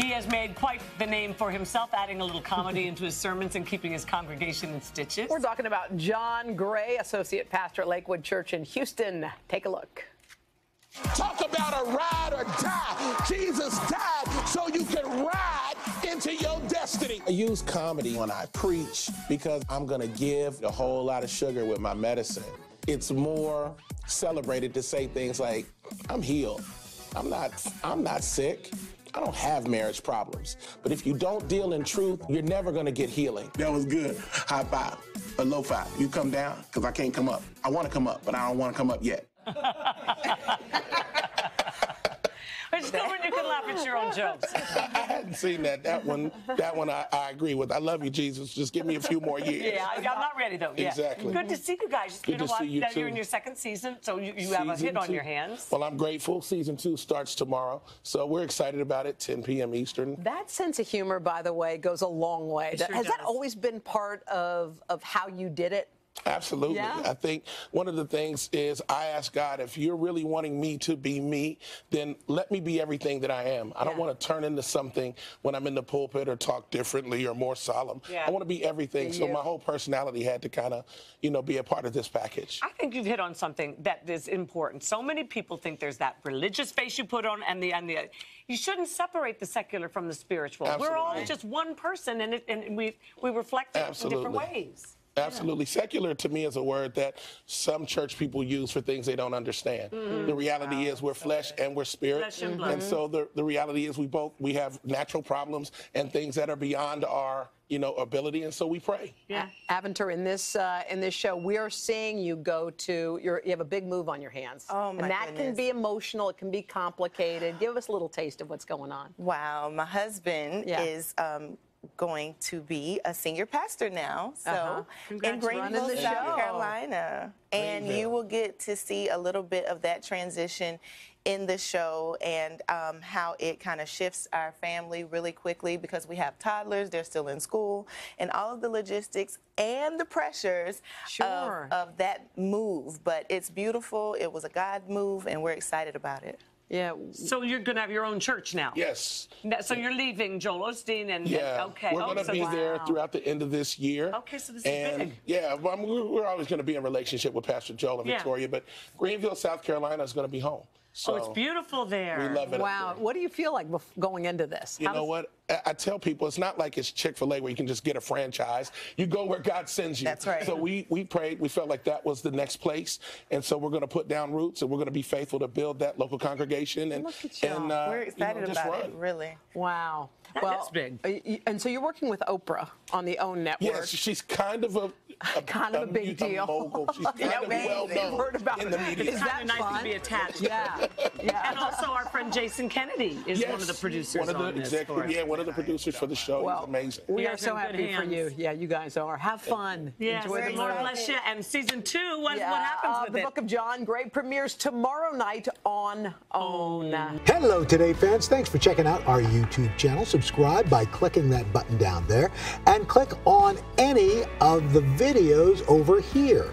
He has made quite the name for himself, adding a little comedy into his sermons and keeping his congregation in stitches. We're talking about John Gray, Associate Pastor at Lakewood Church in Houston. Take a look. Talk about a ride or die. Jesus died so you can ride into your destiny. I use comedy when I preach because I'm going to give a whole lot of sugar with my medicine. It's more celebrated to say things like, I'm healed. I'm not I'm not sick. I don't have marriage problems. But if you don't deal in truth, you're never gonna get healing. That was good. High five. A low five. You come down? Because I can't come up. I want to come up, but I don't want to come up yet. It's still when you can laugh at your own jokes. I hadn't seen that. That one, that one I, I agree with. I love you, Jesus. Just give me a few more years. Yeah, I'm not ready though. Yeah. Exactly. Good to see you guys. It's Good been a to while. see you Now You're in your second season, so you, you have a Season hit on your hands. Well, I'm grateful. Season two starts tomorrow. So we're excited about it, 10 p.m. Eastern. That sense of humor, by the way, goes a long way. It sure Has that always been part of, of how you did it? Absolutely. Yeah. I think one of the things is I ask God, if you're really wanting me to be me, then let me be everything that I am. I don't want to turn into something when I'm in the pulpit or talk differently or more solemn. Yeah. I want to be everything. So my whole personality had to kind of, you know, be a part of this package. I think you've hit on something that is important. So many people think there's that religious face you put on, and the and the. You shouldn't separate the secular from the spiritual. We're all just one person, and it, and we we reflect it in different ways. Absolutely. Secular to me is a word that some church people use for things they don't understand. The reality is we're flesh and we're spirit. Flesh and blood. And so the, the reality is we both we have natural problems and things that are beyond our, you know, ability and so we pray. Yeah. Aventer, in this uh, in this show, we are seeing you go to you're, you have a big move on your hands. Oh, my And that can be emotional. It can be complicated. Give us a little taste of what's going on. Wow, my husband Yeah. is um, going to be a senior pastor now. So Uh-huh. in Greenville, South show. Carolina, and you will get to see a little bit of that transition in the show and um, how it kind of shifts our family really quickly because we have toddlers, they're still in school, and all of the logistics and the pressures Sure. of, of that move. But it's beautiful. It was a God move, and we're excited about it. Yeah. So you're going to have your own church now. Yes. So you're leaving Joel Osteen and, and- Yeah, okay. we're oh, going to so be this- there throughout the end of this year. Okay, so this is and, big. Yeah, well, I'm- we're we're always going to be in relationship with Pastor Joel and Yeah. Victoria, but Greenville, South Carolina is going to be home. So Oh, it's beautiful there. We love it. Wow. What do you feel like going into this? You How know what? I, I tell people it's not like it's Chick Fil A where you can just get a franchise. You go where God sends you. That's right. So we we prayed. We felt like that was the next place, and so we're going to put down roots and we're going to be faithful to build that local congregation. And Look at y'all. and uh, We're you know, excited just about run. it, really. Wow. That well, is big. And so you're working with Oprah on the OWN network. Yes, she's kind of a, a Kind of a big deal. mogul. She's kind Yeah, of well known Heard about in the media. Is Kind that of nice fun? to be attached. Yeah. Yeah. And also, our friend Jason Kennedy is one of the producers One of the on this. executive, for yeah, one of the producers for the show. Well, He's amazing. We You are guys so are in happy for you. Yeah, you guys are. Have fun. Yes, Enjoy the and Lord bless you. And season two, what, Yeah, what happens uh, with the it? Book of John Gray premieres tomorrow night on OWN. Hello, Today fans. Thanks for checking out our YouTube channel. Subscribe by clicking that button down there and click on any of the videos over here